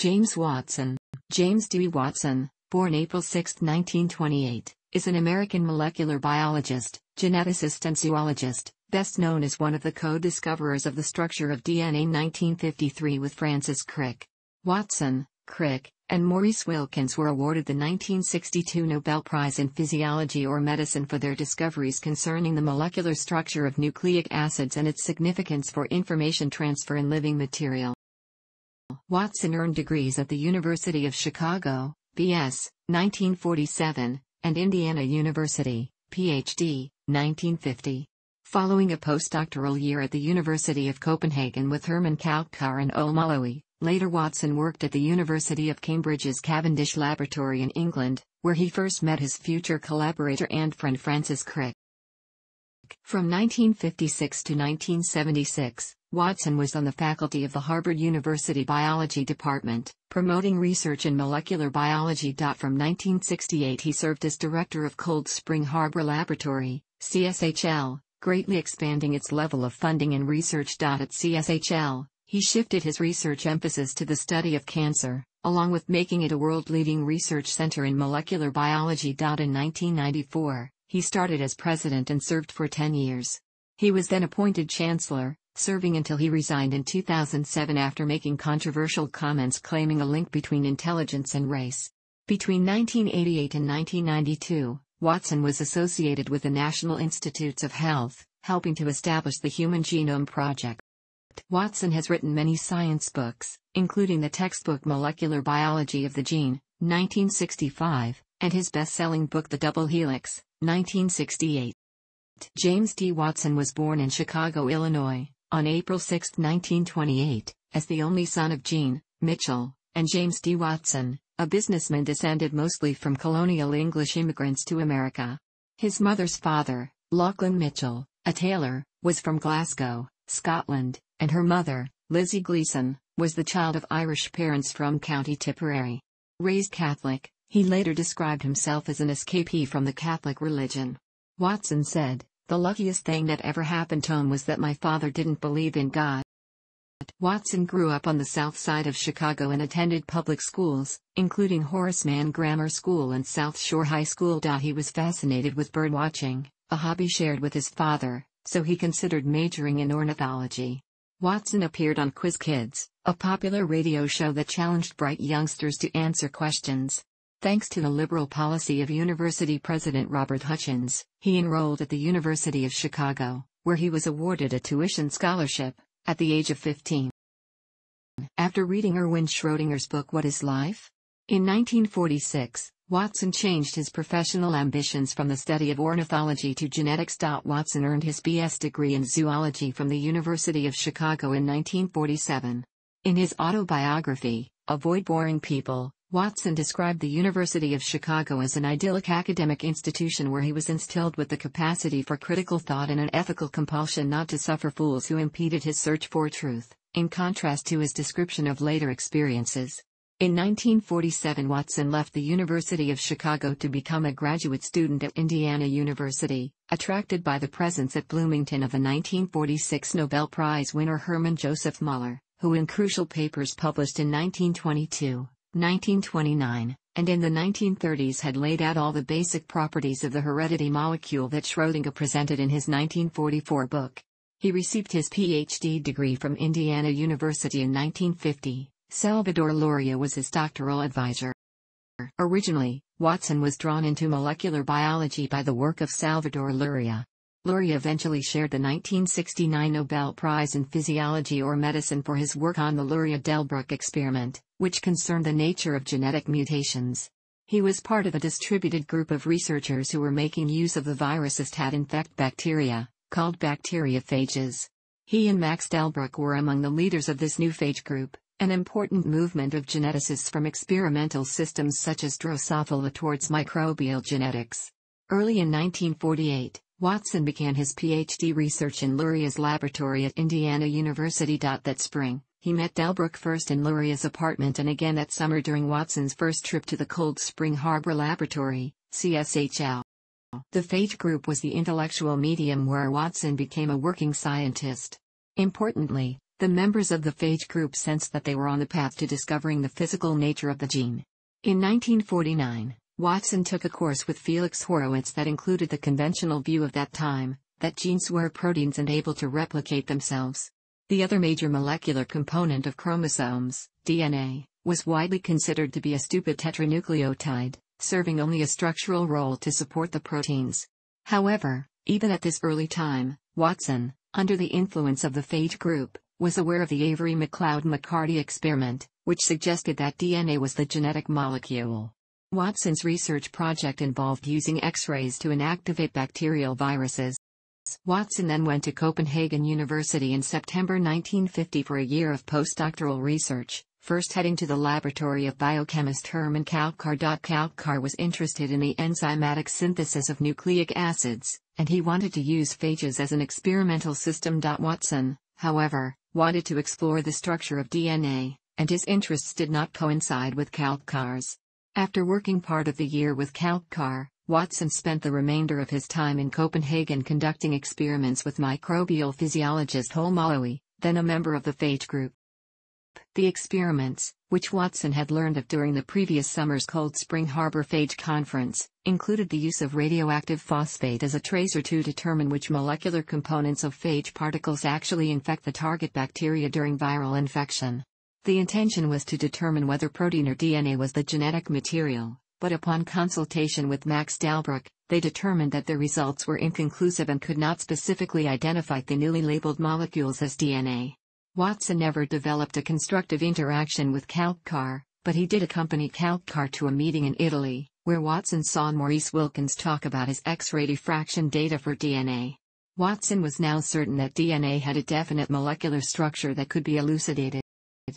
James Watson, James Dewey Watson, born April 6, 1928, is an American molecular biologist, geneticist and zoologist, best known as one of the co-discoverers of the structure of DNA 1953 with Francis Crick. Watson, Crick, and Maurice Wilkins were awarded the 1962 Nobel Prize in Physiology or Medicine for their discoveries concerning the molecular structure of nucleic acids and its significance for information transfer in living material. Watson earned degrees at the University of Chicago, B.S., 1947, and Indiana University, Ph.D., 1950. Following a postdoctoral year at the University of Copenhagen with Herman Kalckar and Ole Maaloe, later Watson worked at the University of Cambridge's Cavendish Laboratory in England, where he first met his future collaborator and friend Francis Crick. From 1956 to 1976, Watson was on the faculty of the Harvard University Biology Department, promoting research in molecular biology. From 1968 he served as director of Cold Spring Harbor Laboratory, CSHL, greatly expanding its level of funding and research. At CSHL, he shifted his research emphasis to the study of cancer, along with making it a world-leading research center in molecular biology. In 1994, he started as president and served for 10 years. He was then appointed chancellor, serving until he resigned in 2007 after making controversial comments claiming a link between intelligence and race. Between 1988 and 1992, Watson was associated with the National Institutes of Health, helping to establish the Human Genome Project. Watson has written many science books, including the textbook Molecular Biology of the Gene, 1965, and his best-selling book The Double Helix, 1968. James D. Watson was born in Chicago, Illinois, on April 6, 1928, as the only son of Jean, Mitchell, and James D. Watson, a businessman descended mostly from colonial English immigrants to America. His mother's father, Lachlan Mitchell, a tailor, was from Glasgow, Scotland, and her mother, Lizzie Gleason, was the child of Irish parents from County Tipperary. Raised Catholic, he later described himself as an escapee from the Catholic religion. Watson said, the luckiest thing that ever happened to him was that my father didn't believe in God. Watson grew up on the south side of Chicago and attended public schools, including Horace Mann Grammar School and South Shore High School. He was fascinated with birdwatching, a hobby shared with his father, so he considered majoring in ornithology. Watson appeared on Quiz Kids, a popular radio show that challenged bright youngsters to answer questions. Thanks to the liberal policy of university president Robert Hutchins, he enrolled at the University of Chicago, where he was awarded a tuition scholarship, at the age of 15. After reading Erwin Schrödinger's book What is Life? In 1946, Watson changed his professional ambitions from the study of ornithology to genetics. Watson earned his BS degree in zoology from the University of Chicago in 1947. In his autobiography, Avoid Boring People, Watson described the University of Chicago as an idyllic academic institution where he was instilled with the capacity for critical thought and an ethical compulsion not to suffer fools who impeded his search for truth, in contrast to his description of later experiences. In 1947 Watson left the University of Chicago to become a graduate student at Indiana University, attracted by the presence at Bloomington of the 1946 Nobel Prize winner Hermann Joseph Muller, who in crucial papers published in 1922, 1929, and in the 1930s had laid out all the basic properties of the heredity molecule that Schrödinger presented in his 1944 book. He received his PhD degree from Indiana University in 1950. Salvador Luria was his doctoral advisor. Originally, Watson was drawn into molecular biology by the work of Salvador Luria. Luria eventually shared the 1969 Nobel Prize in Physiology or Medicine for his work on the Luria-Delbruck experiment, which concerned the nature of genetic mutations. He was part of a distributed group of researchers who were making use of the viruses that infect bacteria, called bacteriophages. He and Max Delbruck were among the leaders of this new phage group, an important movement of geneticists from experimental systems such as Drosophila towards microbial genetics. Early in 1948, Watson began his PhD research in Luria's laboratory at Indiana University. That spring, he met Delbruck first in Luria's apartment and again that summer during Watson's first trip to the Cold Spring Harbor Laboratory, CSHL. The phage group was the intellectual medium where Watson became a working scientist. Importantly, The members of the phage group sensed that they were on the path to discovering the physical nature of the gene. In 1949, Watson took a course with Felix Haurowitz that included the conventional view of that time that genes were proteins and able to replicate themselves. The other major molecular component of chromosomes, DNA, was widely considered to be a stupid tetranucleotide, serving only a structural role to support the proteins. However, even at this early time, Watson, under the influence of the phage group, was aware of the Avery MacLeod McCarty experiment, which suggested that DNA was the genetic molecule. Watson's research project involved using X-rays to inactivate bacterial viruses. Watson then went to Copenhagen University in September 1950 for a year of postdoctoral research, first heading to the laboratory of biochemist Hermann Kalckar. Kalckar was interested in the enzymatic synthesis of nucleic acids, and he wanted to use phages as an experimental system. Watson, however, wanted to explore the structure of DNA, and his interests did not coincide with Kalckar's. After working part of the year with Kalckar, Watson spent the remainder of his time in Copenhagen conducting experiments with microbial physiologist Maaloe, then a member of the phage group. The experiments, which Watson had learned of during the previous summer's Cold Spring Harbor Phage Conference, included the use of radioactive phosphate as a tracer to determine which molecular components of phage particles actually infect the target bacteria during viral infection. The intention was to determine whether protein or DNA was the genetic material, but upon consultation with Max Delbruck, they determined that their results were inconclusive and could not specifically identify the newly labeled molecules as DNA. Watson never developed a constructive interaction with Kalckar, but he did accompany Kalckar to a meeting in Italy, where Watson saw Maurice Wilkins talk about his X-ray diffraction data for DNA. Watson was now certain that DNA had a definite molecular structure that could be elucidated.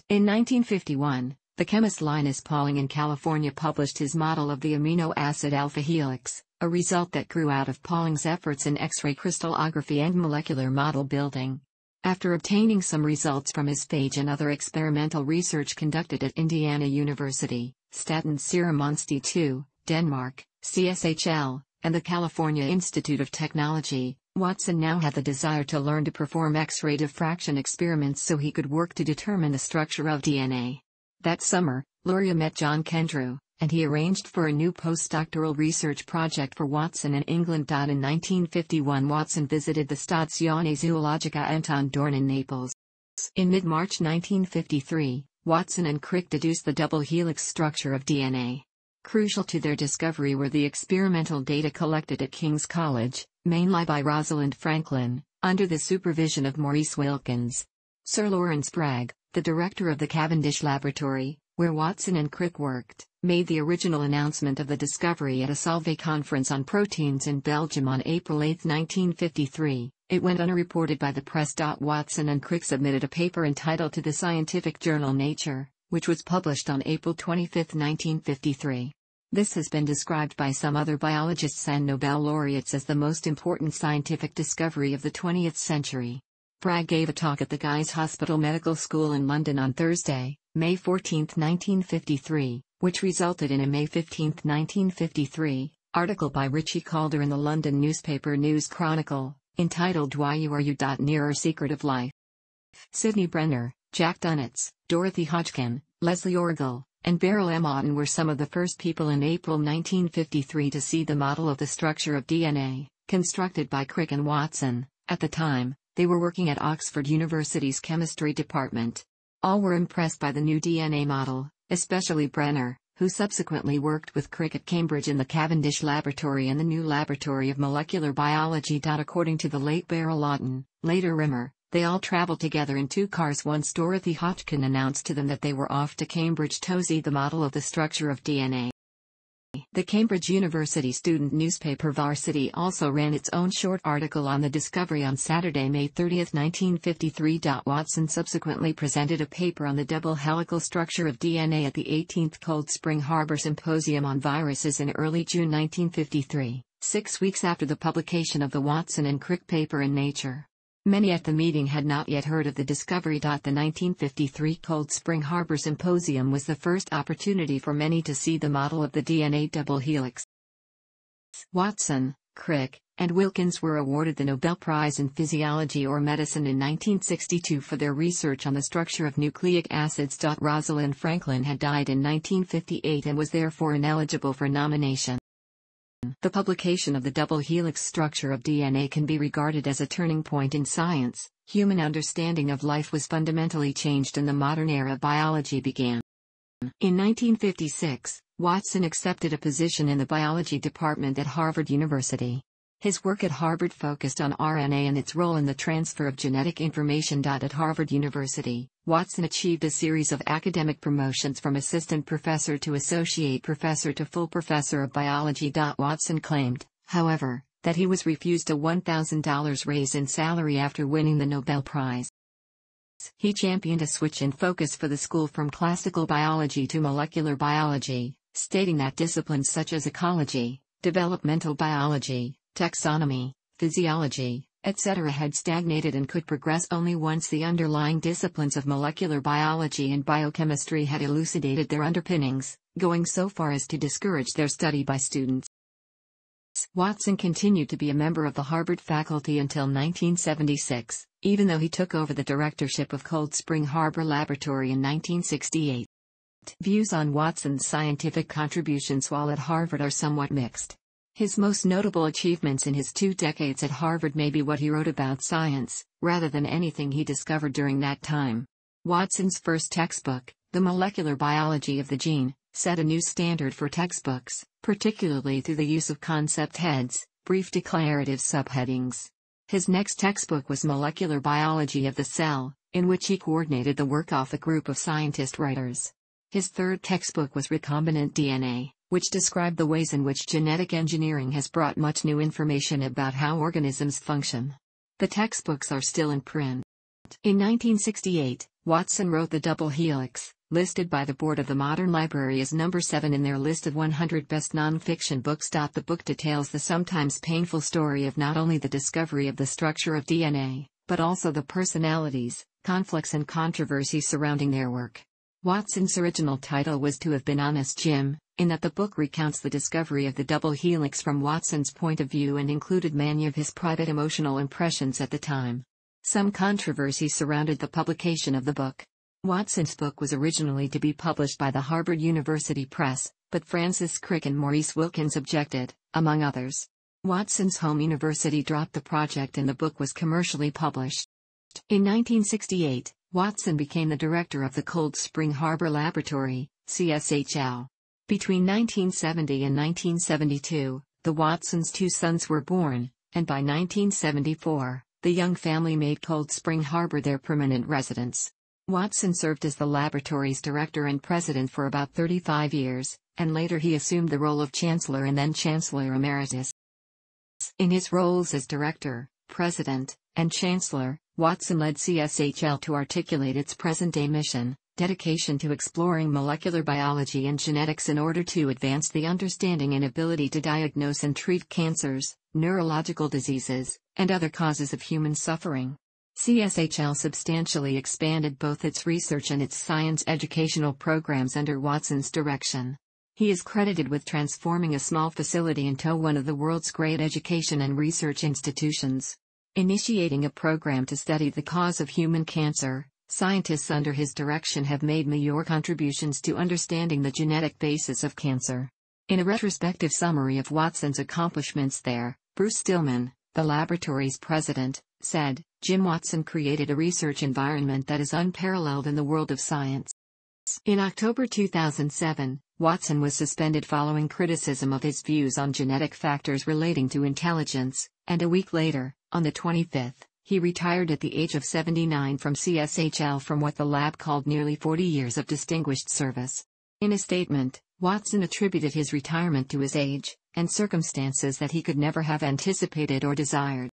In 1951, the chemist Linus Pauling in California published his model of the amino acid alpha helix, a result that grew out of Pauling's efforts in X-ray crystallography and molecular model building. After obtaining some results from his phage and other experimental research conducted at Indiana University, Statens Serum Institute, Denmark, CSHL, and the California Institute of Technology, Watson now had the desire to learn to perform X-ray diffraction experiments so he could work to determine the structure of DNA. That summer, Luria met John Kendrew, and he arranged for a new postdoctoral research project for Watson in England. In 1951, Watson visited the Stazione Zoologica Anton Dohrn in Naples. In mid March 1953, Watson and Crick deduced the double helix structure of DNA. Crucial to their discovery were the experimental data collected at King's College, mainly by Rosalind Franklin, under the supervision of Maurice Wilkins. Sir Lawrence Bragg, the director of the Cavendish Laboratory, where Watson and Crick worked, made the original announcement of the discovery at a Solvay conference on proteins in Belgium on April 8, 1953. It went unreported by the press. Watson and Crick submitted a paper entitled to the scientific journal Nature, which was published on April 25, 1953. This has been described by some other biologists and Nobel laureates as the most important scientific discovery of the 20th century. Bragg gave a talk at the Guy's Hospital Medical School in London on Thursday, May 14, 1953, which resulted in a May 15, 1953, article by Ritchie Calder in the London newspaper News Chronicle, entitled Why You Are You. Nearer Secret of Life. Sidney Brenner, Jack Dunitz, Dorothy Hodgkin, Leslie Orgel, and Beryl M. Oughton were some of the first people in April 1953 to see the model of the structure of DNA, constructed by Crick and Watson. At the time, they were working at Oxford University's chemistry department. All were impressed by the new DNA model, especially Brenner, who subsequently worked with Crick at Cambridge in the Cavendish Laboratory and the new Laboratory of Molecular Biology. According to the late Beryl Oughton, later Rimmer, they all traveled together in two cars once Dorothy Hodgkin announced to them that they were off to Cambridge to see the model of the structure of DNA. The Cambridge University student newspaper Varsity also ran its own short article on the discovery on Saturday, May 30, 1953. Watson subsequently presented a paper on the double helical structure of DNA at the 18th Cold Spring Harbor Symposium on Viruses in early June 1953, six weeks after the publication of the Watson and Crick paper in Nature. Many at the meeting had not yet heard of the discovery. The 1953 Cold Spring Harbor Symposium was the first opportunity for many to see the model of the DNA double helix. Watson, Crick, and Wilkins were awarded the Nobel Prize in Physiology or Medicine in 1962 for their research on the structure of nucleic acids. Rosalind Franklin had died in 1958 and was therefore ineligible for nomination. The publication of the double helix structure of DNA can be regarded as a turning point in science. Human understanding of life was fundamentally changed and the modern era of biology began. In 1956, Watson accepted a position in the biology department at Harvard University. His work at Harvard focused on RNA and its role in the transfer of genetic information. At Harvard University, Watson achieved a series of academic promotions from assistant professor to associate professor to full professor of biology. Watson claimed, however, that he was refused a $1,000 raise in salary after winning the Nobel Prize. He championed a switch in focus for the school from classical biology to molecular biology, stating that disciplines such as ecology, developmental biology, taxonomy, physiology, etc. had stagnated and could progress only once the underlying disciplines of molecular biology and biochemistry had elucidated their underpinnings, going so far as to discourage their study by students. Watson continued to be a member of the Harvard faculty until 1976, even though he took over the directorship of Cold Spring Harbor Laboratory in 1968. Views on Watson's scientific contributions while at Harvard are somewhat mixed. His most notable achievements in his two decades at Harvard may be what he wrote about science, rather than anything he discovered during that time. Watson's first textbook, The Molecular Biology of the Gene, set a new standard for textbooks, particularly through the use of concept heads, brief declarative subheadings. His next textbook was Molecular Biology of the Cell, in which he coordinated the work of a group of scientist writers. His third textbook was Recombinant DNA, which describe the ways in which genetic engineering has brought much new information about how organisms function. The textbooks are still in print. In 1968, Watson wrote The Double Helix, listed by the Board of the Modern Library as number 7 in their list of 100 best nonfiction books. The book details the sometimes painful story of not only the discovery of the structure of DNA, but also the personalities, conflicts, and controversies surrounding their work. Watson's original title was to have been Honest Jim, in that the book recounts the discovery of the double helix from Watson's point of view and included many of his private emotional impressions at the time. Some controversy surrounded the publication of the book. Watson's book was originally to be published by the Harvard University Press, but Francis Crick and Maurice Wilkins objected, among others. Watson's home university dropped the project and the book was commercially published. In 1968, Watson became the director of the Cold Spring Harbor Laboratory, CSHL. Between 1970 and 1972, the Watsons' two sons were born, and by 1974, the young family made Cold Spring Harbor their permanent residence. Watson served as the laboratory's director and president for about 35 years, and later he assumed the role of chancellor and then chancellor emeritus. In his roles as director, president, and chancellor, Watson led CSHL to articulate its present day mission, dedication to exploring molecular biology and genetics in order to advance the understanding and ability to diagnose and treat cancers, neurological diseases, and other causes of human suffering. CSHL substantially expanded both its research and its science educational programs under Watson's direction. He is credited with transforming a small facility into one of the world's great education and research institutions. Initiating a program to study the cause of human cancer, Scientists under his direction have made major contributions to understanding the genetic basis of cancer. In a retrospective summary of Watson's accomplishments there, Bruce Stillman, the laboratory's president, said, Jim Watson created a research environment that is unparalleled in the world of science. In October 2007, Watson was suspended following criticism of his views on genetic factors relating to intelligence, and a week later, on the 25th, he retired at the age of 79 from CSHL from what the lab called nearly 40 years of distinguished service. In a statement, Watson attributed his retirement to his age and circumstances that he could never have anticipated or desired.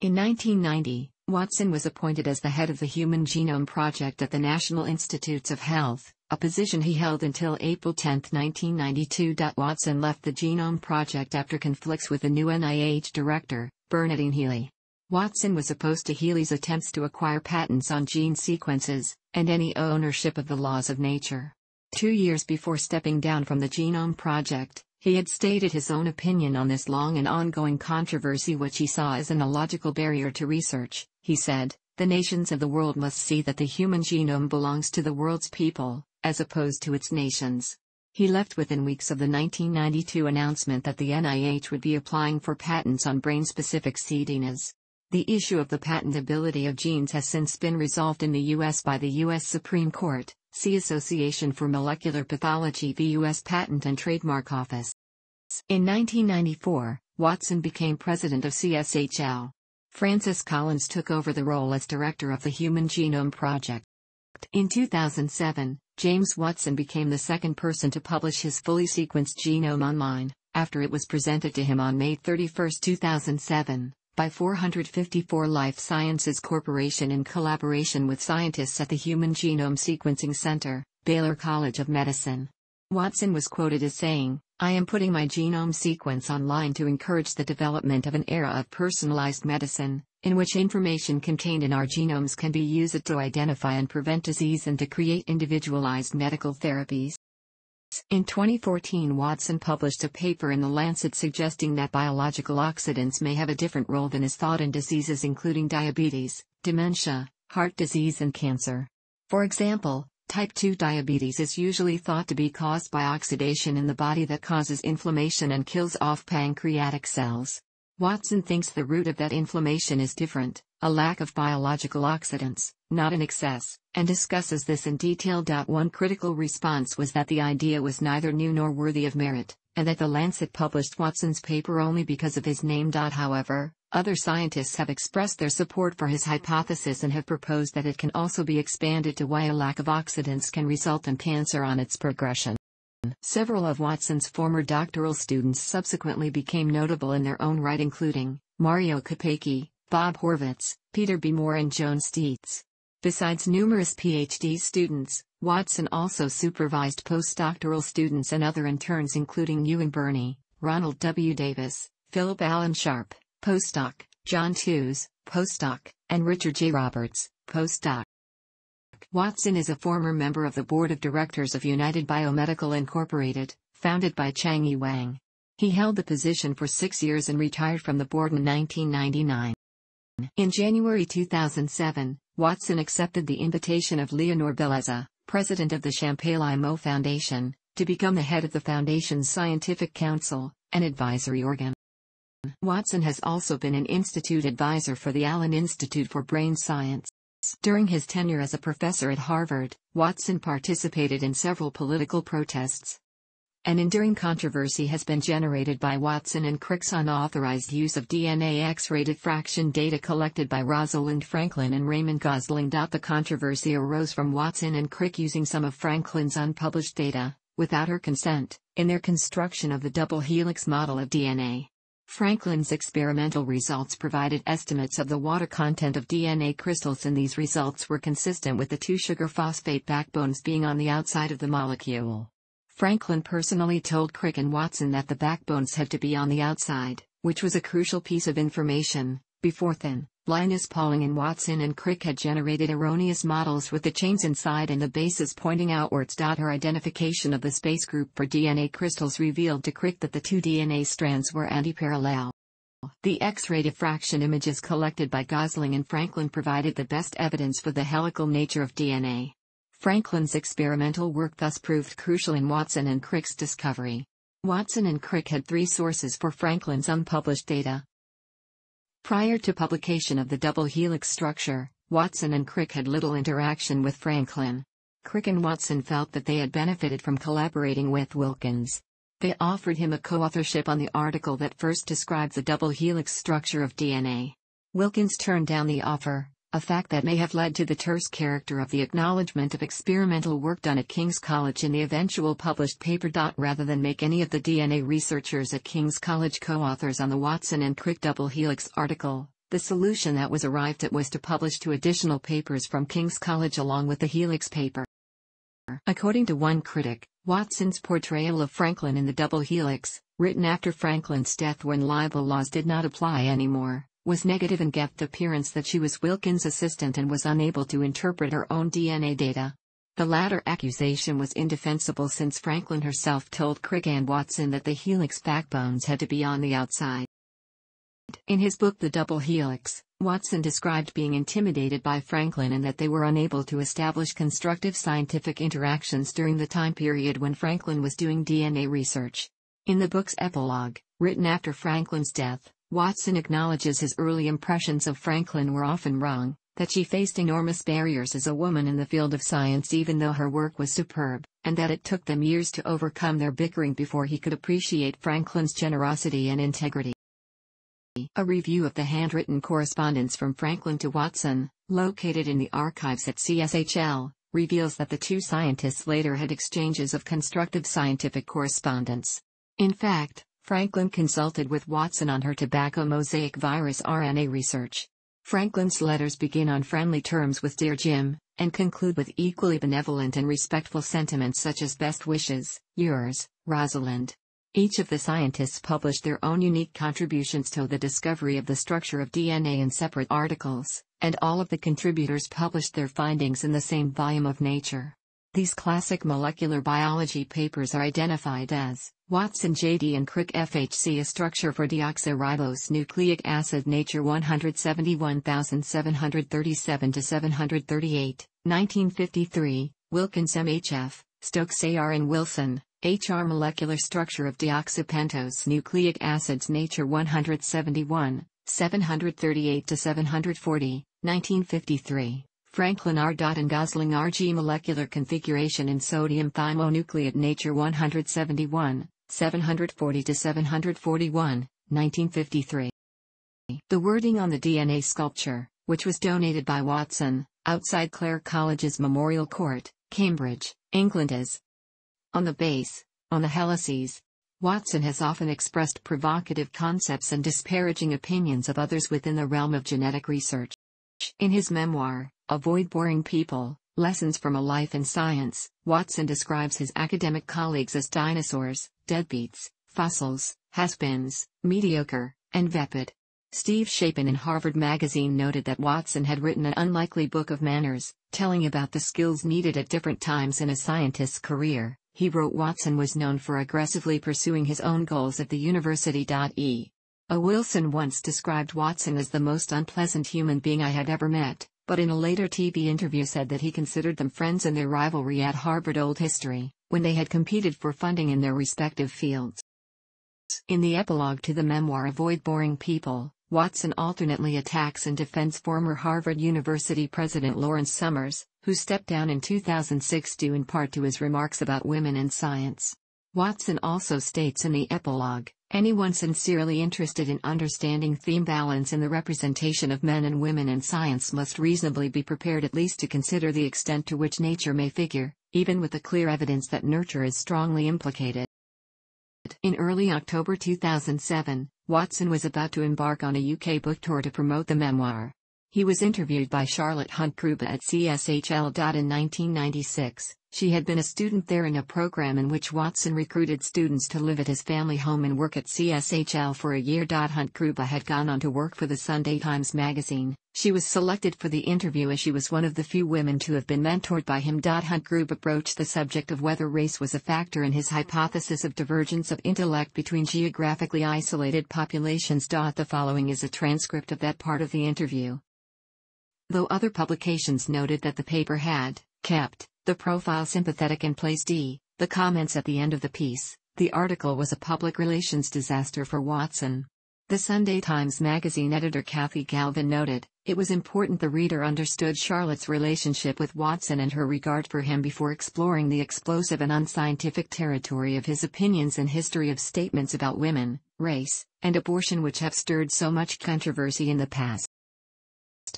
In 1990, Watson was appointed as the head of the Human Genome Project at the National Institutes of Health, a position he held until April 10, 1992. Watson left the Genome Project after conflicts with the new NIH director, Bernadine Healy. Watson was opposed to Healy's attempts to acquire patents on gene sequences, and any ownership of the laws of nature. Two years before stepping down from the Genome Project, He had stated his own opinion on this long and ongoing controversy, which he saw as an illogical barrier to research. He said, The nations of the world must see that the human genome belongs to the world's people, as opposed to its nations. He left within weeks of the 1992 announcement that the NIH would be applying for patents on brain specific cDNAs. The issue of the patentability of genes has since been resolved in the U.S. by the U.S. Supreme Court, see Association for Molecular Pathology v. U.S. Patent and Trademark Office. In 1994, Watson became president of CSHL. Francis Collins took over the role as director of the Human Genome Project. In 2007, James Watson became the second person to publish his fully sequenced genome online, after it was presented to him on May 31, 2007, by 454 Life Sciences Corporation in collaboration with scientists at the Human Genome Sequencing Center, Baylor College of Medicine. Watson was quoted as saying, I am putting my genome sequence online to encourage the development of an era of personalized medicine, in which information contained in our genomes can be used to identify and prevent disease and to create individualized medical therapies. In 2014, Watson published a paper in The Lancet suggesting that biological oxidants may have a different role than is thought in diseases including diabetes, dementia, heart disease, and cancer. For example, type 2 diabetes is usually thought to be caused by oxidation in the body that causes inflammation and kills off pancreatic cells. Watson thinks the root of that inflammation is different, a lack of biological oxidants, not an excess, and discusses this in detail. One critical response was that the idea was neither new nor worthy of merit, and that The Lancet published Watson's paper only because of his name. However, other scientists have expressed their support for his hypothesis and have proposed that it can also be expanded to why a lack of oxidants can result in cancer on its progression. Several of Watson's former doctoral students subsequently became notable in their own right including, Mario Capecchi, Bob Horvitz, Peter B. Moore and Joan Steitz. Besides numerous PhD students, Watson also supervised postdoctoral students and other interns including Ewan Birney, Ronald W. Davis, Philip Allen Sharp, postdoc, John Tooze, postdoc, and Richard J. Roberts, postdoc. Watson is a former member of the board of directors of United Biomedical Incorporated, founded by Changyi Wang. He held the position for six years and retired from the board in 1999. In January 2007, Watson accepted the invitation of Leonore Beleza, president of the Champalimaud Mo Foundation, to become the head of the foundation's scientific council, an advisory organ. Watson has also been an institute advisor for the Allen Institute for Brain Science. During his tenure as a professor at Harvard, Watson participated in several political protests. An enduring controversy has been generated by Watson and Crick's unauthorized use of DNA X-ray diffraction data collected by Rosalind Franklin and Raymond Gosling. The controversy arose from Watson and Crick using some of Franklin's unpublished data, without her consent, in their construction of the double helix model of DNA. Franklin's experimental results provided estimates of the water content of DNA crystals and these results were consistent with the two sugar phosphate backbones being on the outside of the molecule. Franklin personally told Crick and Watson that the backbones had to be on the outside, which was a crucial piece of information, before then. Linus Pauling and Watson and Crick had generated erroneous models with the chains inside and the bases pointing outwards. Her identification of the space group for DNA crystals revealed to Crick that the two DNA strands were antiparallel. The X-ray diffraction images collected by Gosling and Franklin provided the best evidence for the helical nature of DNA. Franklin's experimental work thus proved crucial in Watson and Crick's discovery. Watson and Crick had three sources for Franklin's unpublished data. Prior to publication of the double helix structure, Watson and Crick had little interaction with Franklin. Crick and Watson felt that they had benefited from collaborating with Wilkins. They offered him a co-authorship on the article that first described the double helix structure of DNA. Wilkins turned down the offer, a fact that may have led to the terse character of the acknowledgement of experimental work done at King's College in the eventual published paper. Rather than make any of the DNA researchers at King's College co authors on the Watson and Crick double helix article, the solution that was arrived at was to publish two additional papers from King's College along with the helix paper. According to one critic, Watson's portrayal of Franklin in the double helix, written after Franklin's death when libel laws did not apply anymore, was negative and gave the appearance that she was Wilkins' assistant and was unable to interpret her own DNA data. The latter accusation was indefensible since Franklin herself told Crick and Watson that the helix backbones had to be on the outside. In his book The Double Helix, Watson described being intimidated by Franklin and that they were unable to establish constructive scientific interactions during the time period when Franklin was doing DNA research. In the book's epilogue, written after Franklin's death, Watson acknowledges his early impressions of Franklin were often wrong, that she faced enormous barriers as a woman in the field of science even though her work was superb, and that it took them years to overcome their bickering before he could appreciate Franklin's generosity and integrity. A review of the handwritten correspondence from Franklin to Watson, located in the archives at CSHL, reveals that the two scientists later had exchanges of constructive scientific correspondence. In fact, Franklin consulted with Watson on her tobacco mosaic virus RNA research. Franklin's letters begin on friendly terms with Dear Jim, and conclude with equally benevolent and respectful sentiments such as best wishes, yours, Rosalind. Each of the scientists published their own unique contributions to the discovery of the structure of DNA in separate articles, and all of the contributors published their findings in the same volume of Nature. These classic molecular biology papers are identified as Watson JD and Crick FHC A Structure for Deoxyribose Nucleic Acid Nature 171737-738, 1953, Wilkins MHF, Stokes AR and Wilson, HR Molecular Structure of Deoxypentose Nucleic Acids Nature 171, 738 to 740, 1953. Franklin R. and Gosling RG Molecular Configuration in Sodium Thymonucleate Nature 171, 740 to 741, 1953. The wording on the DNA sculpture, which was donated by Watson, outside Clare College's Memorial Court, Cambridge, England is on the base, on the helices. Watson has often expressed provocative concepts and disparaging opinions of others within the realm of genetic research. In his memoir, Avoid Boring People Lessons from a Life in Science, Watson describes his academic colleagues as dinosaurs, deadbeats, fossils, has-beens, mediocre, and vapid. Steve Shapin in Harvard Magazine noted that Watson had written an unlikely book of manners, telling about the skills needed at different times in a scientist's career. He wrote Watson was known for aggressively pursuing his own goals at the university. E. O. Wilson once described Watson as the most unpleasant human being I had ever met, but in a later TV interview said that he considered them friends in their rivalry at Harvard Old History, when they had competed for funding in their respective fields. In the epilogue to the memoir Avoid Boring People, Watson alternately attacks and defends former Harvard University President Lawrence Summers, who stepped down in 2006 due in part to his remarks about women in science. Watson also states in the epilogue anyone sincerely interested in understanding theme balance in the representation of men and women in science must reasonably be prepared at least to consider the extent to which nature may figure, even with the clear evidence that nurture is strongly implicated. In early October 2007, Watson was about to embark on a UK book tour to promote the memoir. He was interviewed by Charlotte Hunt Grubbe at CSHL. In 1996, she had been a student there in a program in which Watson recruited students to live at his family home and work at CSHL for a year. Hunt Grubbe had gone on to work for the Sunday Times magazine. She was selected for the interview as she was one of the few women to have been mentored by him. Hunt Grubbe broached the subject of whether race was a factor in his hypothesis of divergence of intellect between geographically isolated populations. The following is a transcript of that part of the interview. Though other publications noted that the paper had kept the profile sympathetic and placed D, the comments at the end of the piece, the article was a public relations disaster for Watson. The Sunday Times Magazine editor Kathy Galvin noted, it was important the reader understood Charlotte's relationship with Watson and her regard for him before exploring the explosive and unscientific territory of his opinions and history of statements about women, race, and abortion which have stirred so much controversy in the past.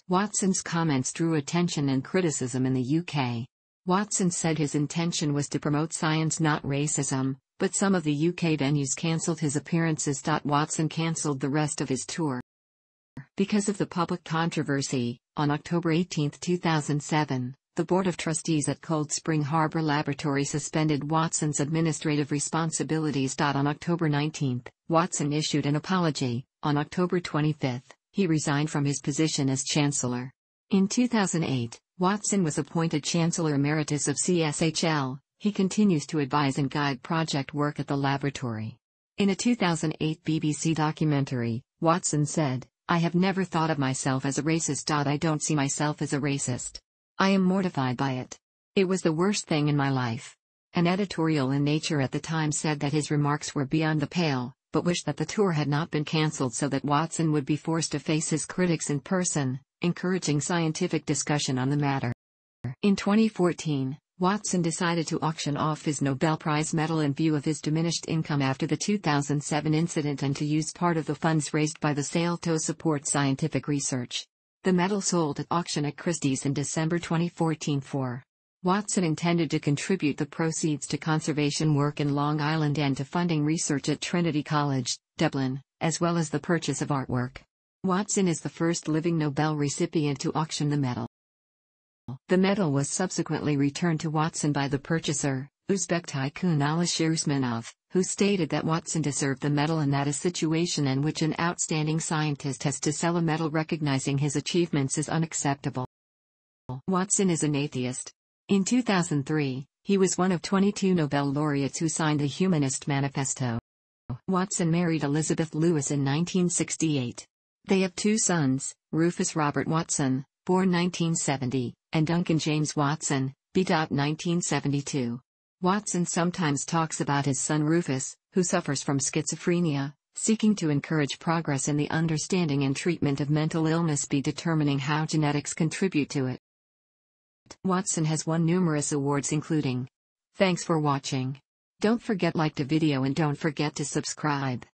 Watson's comments drew attention and criticism in the UK. Watson said his intention was to promote science not racism, but some of the UK venues cancelled his appearances. Watson cancelled the rest of his tour. Because of the public controversy, on October 18, 2007, the Board of Trustees at Cold Spring Harbor Laboratory suspended Watson's administrative responsibilities. On October 19, Watson issued an apology. On October 25, he resigned from his position as Chancellor. In 2008, Watson was appointed Chancellor Emeritus of CSHL. He continues to advise and guide project work at the laboratory. In a 2008 BBC documentary, Watson said, I have never thought of myself as a racist. I don't see myself as a racist. I am mortified by it. It was the worst thing in my life. An editorial in Nature at the time said that his remarks were beyond the pale, but wished that the tour had not been cancelled so that Watson would be forced to face his critics in person, encouraging scientific discussion on the matter. In 2014, Watson decided to auction off his Nobel Prize medal in view of his diminished income after the 2007 incident and to use part of the funds raised by the sale to support scientific research. The medal sold at auction at Christie's in December 2014 for Watson intended to contribute the proceeds to conservation work in Long Island and to funding research at Trinity College, Dublin, as well as the purchase of artwork. Watson is the first living Nobel recipient to auction the medal. The medal was subsequently returned to Watson by the purchaser, Uzbek tycoon Alisher Usmanov, who stated that Watson deserved the medal and that a situation in which an outstanding scientist has to sell a medal recognizing his achievements is unacceptable. Watson is an atheist. In 2003, he was one of 22 Nobel laureates who signed the Humanist Manifesto. Watson married Elizabeth Lewis in 1968. They have two sons, Rufus Robert Watson, born 1970, and Duncan James Watson, b. 1972. Watson sometimes talks about his son Rufus, who suffers from schizophrenia, seeking to encourage progress in the understanding and treatment of mental illness b. determining how genetics contribute to it. Watson has won numerous awards including. Thanks for watching. Don't forget like the video and don't forget to subscribe.